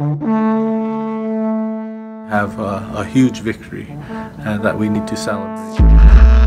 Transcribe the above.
Have a, a huge victory uh, that we need to celebrate.